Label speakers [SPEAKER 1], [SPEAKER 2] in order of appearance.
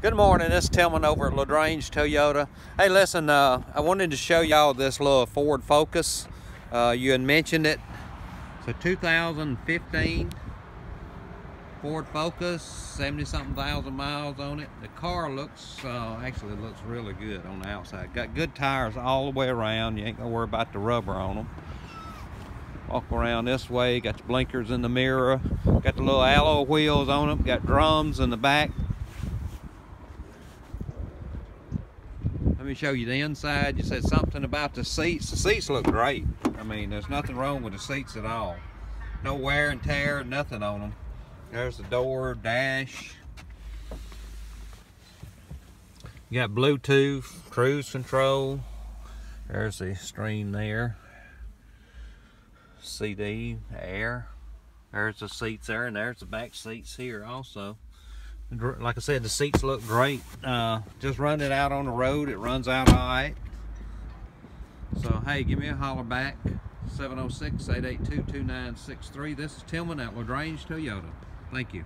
[SPEAKER 1] Good morning, this is Tilmon over at LaGrange Toyota. Hey, listen, uh, I wanted to show y'all this little Ford Focus. Uh, you had mentioned it. It's a 2015 Ford Focus, 70 something thousand miles on it. The car looks, uh, actually looks really good on the outside. Got good tires all the way around. You ain't gonna worry about the rubber on them. Walk around this way, got the blinkers in the mirror. Got the little alloy wheels on them. Got drums in the back. Let me show you the inside. You said something about the seats. The seats look great. I mean, there's nothing wrong with the seats at all. No wear and tear, nothing on them. There's the door, dash. You got Bluetooth, cruise control. There's the stream there. CD, air. There's the seats there, and there's the back seats here also like I said, the seats look great. Uh, just run it out on the road. It runs out all right. So, hey, give me a holler back. 706-882-2963. This is Tilmon at LaGrange Toyota. Thank you.